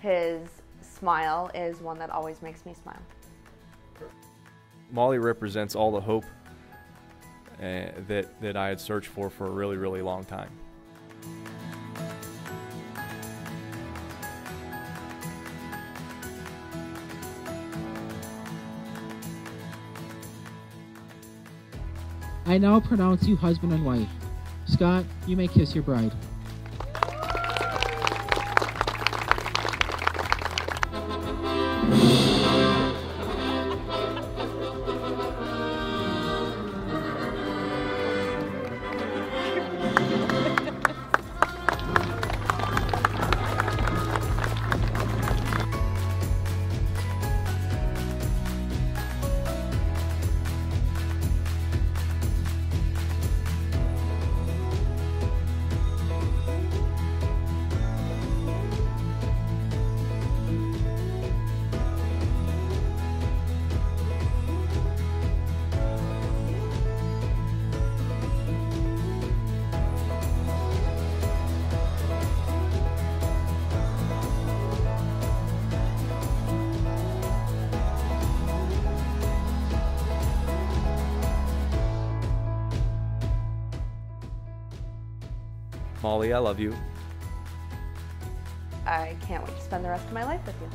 His smile is one that always makes me smile. Molly represents all the hope uh, that, that I had searched for for a really, really long time. I now pronounce you husband and wife. Scott, you may kiss your bride. Molly, I love you. I can't wait to spend the rest of my life with you.